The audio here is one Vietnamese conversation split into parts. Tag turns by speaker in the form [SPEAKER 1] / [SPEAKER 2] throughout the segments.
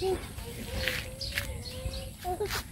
[SPEAKER 1] Thank you.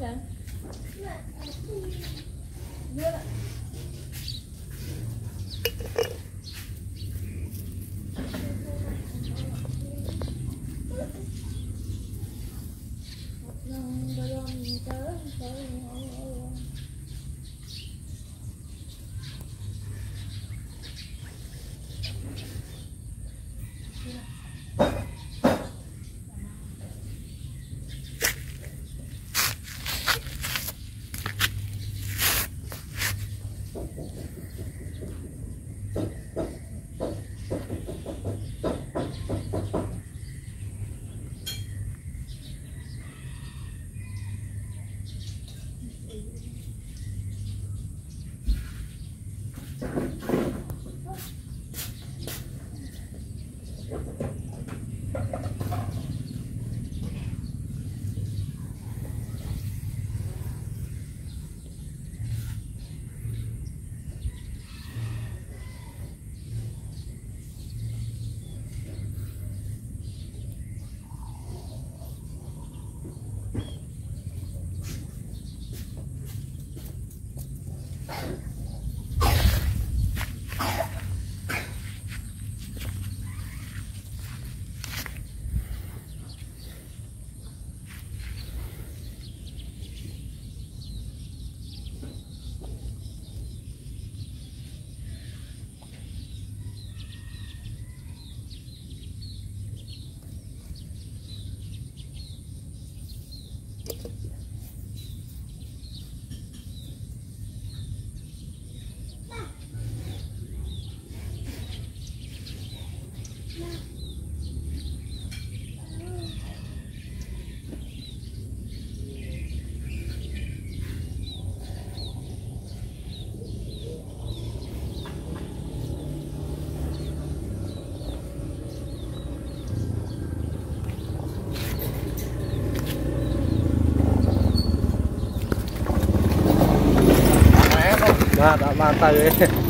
[SPEAKER 2] да 了 mata, güey.